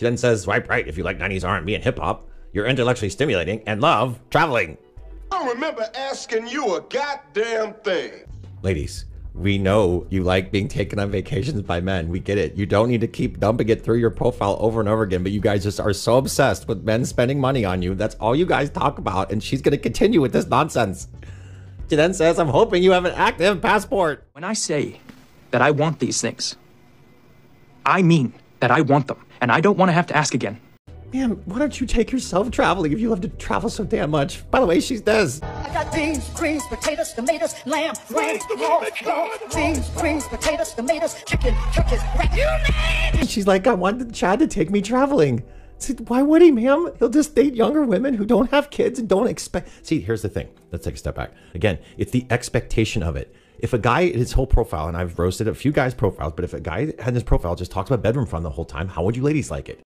She then says, swipe right if you like 90s R&B and hip hop. You're intellectually stimulating and love traveling. I don't remember asking you a goddamn thing. Ladies, we know you like being taken on vacations by men. We get it. You don't need to keep dumping it through your profile over and over again, but you guys just are so obsessed with men spending money on you. That's all you guys talk about, and she's going to continue with this nonsense. She then says, I'm hoping you have an active passport. When I say that I want these things, I mean that I want them, and I don't want to have to ask again. Man, why don't you take yourself traveling if you love to travel so damn much? By the way, she's Des. I got beans, greens, potatoes, tomatoes, lamb, lamb, raw, raw, beans, greens, potatoes, tomatoes, chicken, turkeys, rat, you name it. She's like, I wanted Chad to take me traveling. See, why would he, ma'am? He'll just date younger women who don't have kids and don't expect. See, here's the thing. Let's take a step back. Again, it's the expectation of it. If a guy, his whole profile, and I've roasted a few guys' profiles, but if a guy had his profile just talks about bedroom fun the whole time, how would you ladies like it?